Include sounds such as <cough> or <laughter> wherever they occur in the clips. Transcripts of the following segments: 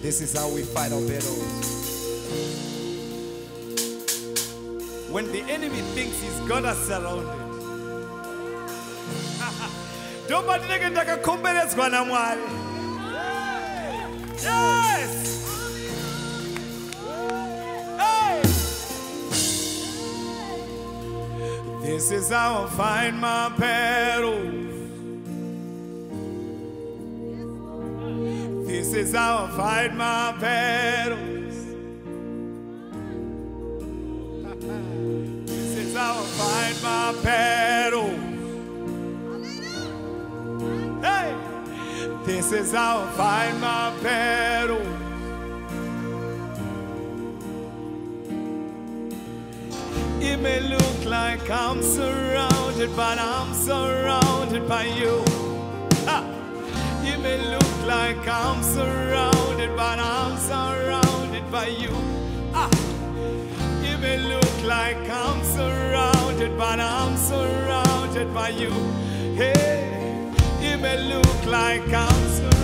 This is how we fight our battles. When the enemy thinks he's got us surrounded. ndomba ndinenge ndakakomberedzwa namwari yes! This is how i find my battles this is how i fight my battles this is how i fight my battles Hey, this is how I find my battle. <laughs> It may look like I'm surrounded, but I'm surrounded by you. Ha! It may look like I'm surrounded, but I'm surrounded by you. Ah! It may look like I'm surrounded, but I'm surrounded by you. Hey, it may look like I'm surrounded.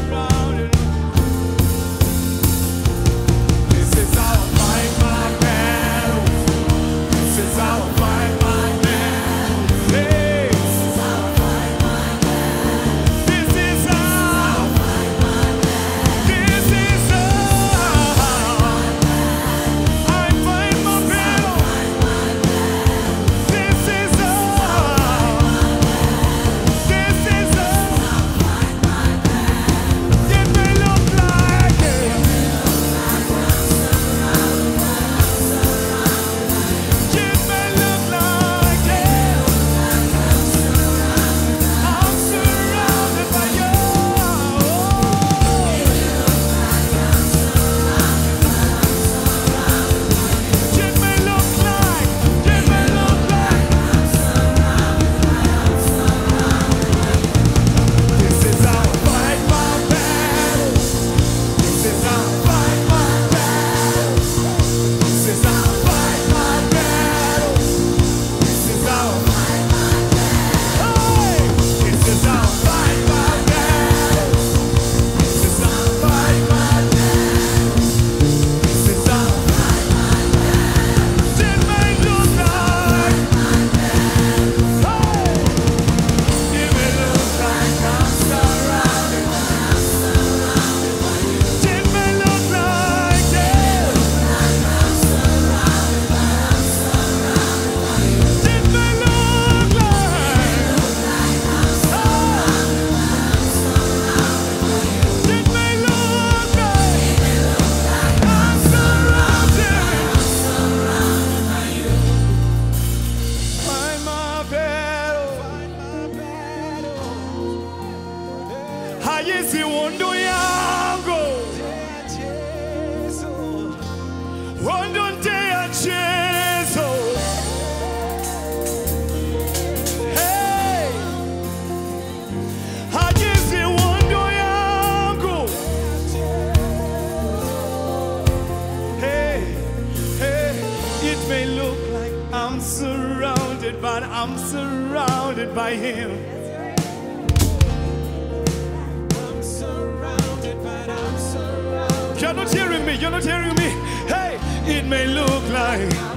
May look like I'm surrounded, but I'm surrounded by Him. I'm surrounded, but I'm surrounded. You're not hearing me, you're not hearing me. Hey, it may look like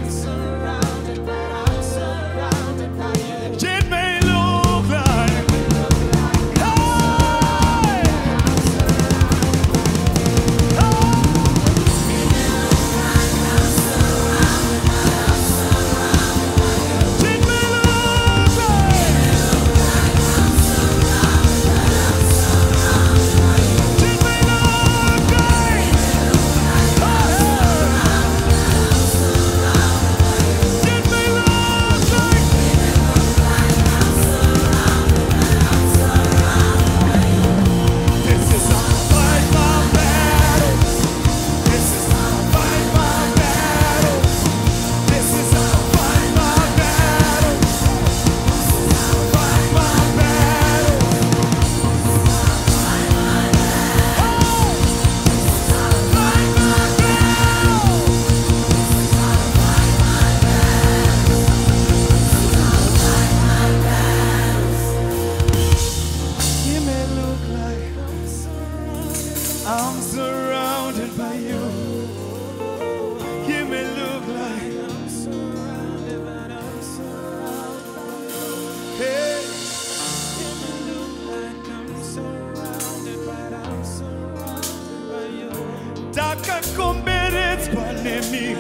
ndakakomberedzwa nemi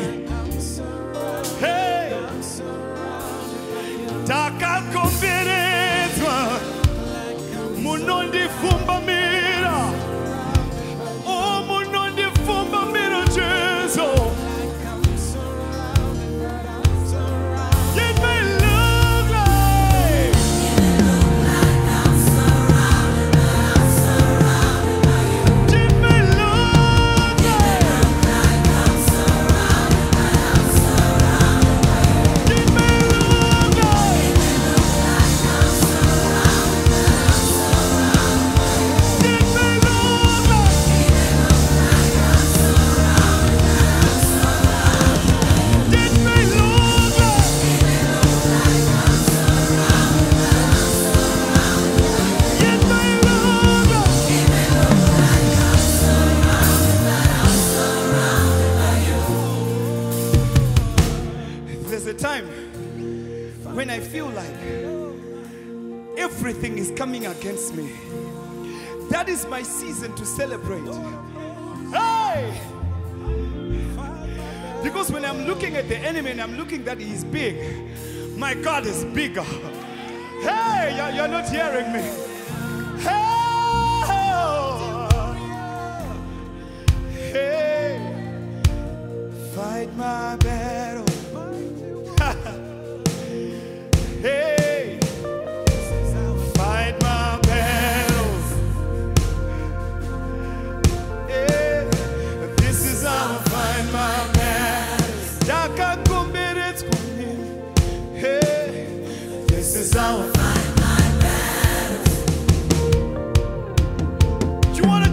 everything is coming against me. That is my season to celebrate. Hey! Because when I'm looking at the enemy and I'm looking that he's big, my God is bigger. Hey, you're not hearing me.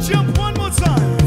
Jump one more time?